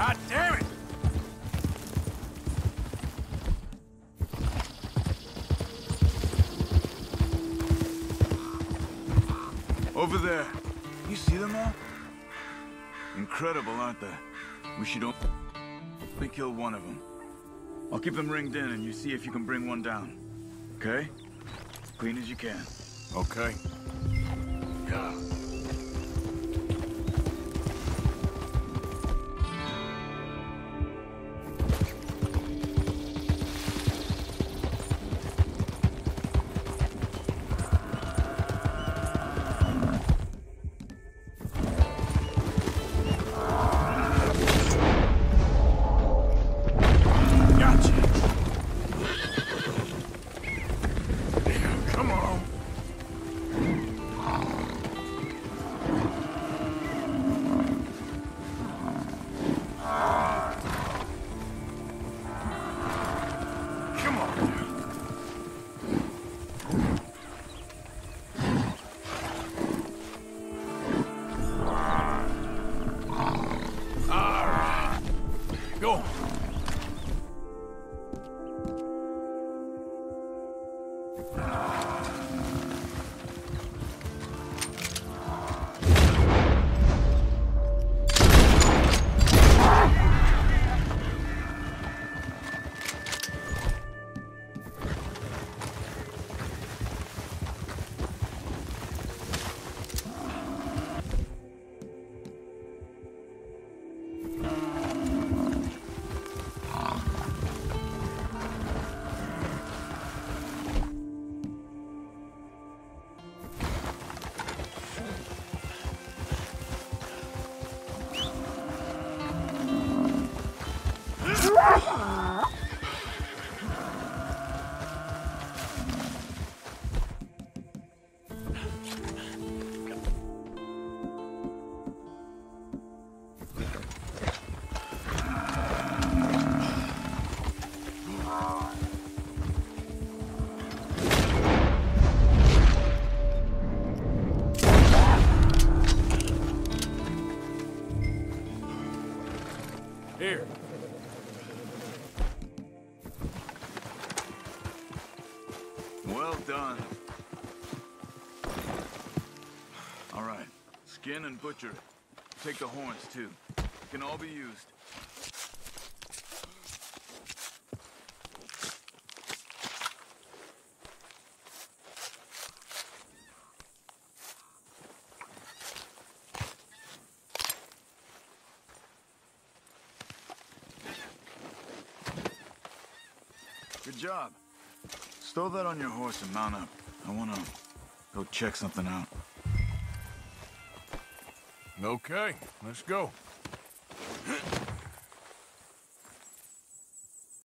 God damn it! Over there. You see them all? Incredible, aren't they? We should all... We kill one of them. I'll keep them ringed in and you see if you can bring one down. Okay? Clean as you can. Okay. Yeah. Here. Well done. All right. Skin and butcher. Take the horns, too. Can all be used. Good job. Stow that on your horse and mount up. I want to go check something out. Okay, let's go.